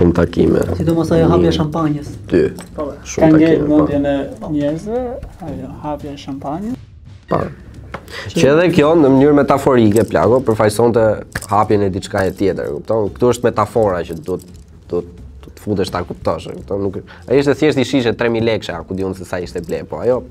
Shumë takime. Sidomos ajo hapja e shampanjës. Dy. Po. Shumë takime. Ka ngel po. n'mendjen e njerëzve, ajo hapja e shampanjës. Po. Që edhe kjo në mënyrë metaforike plako përfaqësonte hapjen e diçkaje tjetër, kupton? Këtu është metafora që duhet të futesh ta kuptosh, kupton? Nuk ai ishte thjesht i shishe 3000 lekë, ku di un se sa ishte ble, po ajo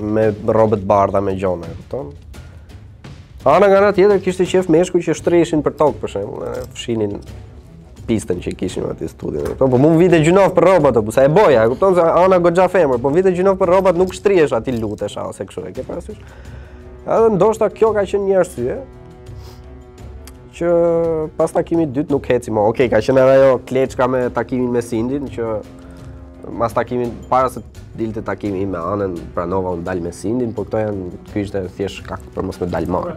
me rrobat e bardha me gjona, e kupton? Ana nga ana tjetër kishte qef meshkuj që shtreshin për tokë për shembull, e fshinin pistën që kishim aty studio. Po po mu vite gjynof për rrobat, po sa e boja, e kupton se Ana goxha femër, po vite gjynof për rrobat nuk shtrihesh aty lutesh ose kështu e ke parasysh. Edhe ndoshta kjo ka qenë një arsye që pas takimit dytë nuk eci më. Okej, okay, ka qenë edhe ajo kleçka me takimin me Sindin që Mas takimin, para se dilte takimi me Anën, pranova unë dalë me Sindin, por këto janë, kjo ishte thjesht shkak për mos me dalë marë,